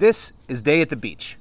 This is Day at the Beach.